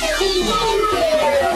Yeah.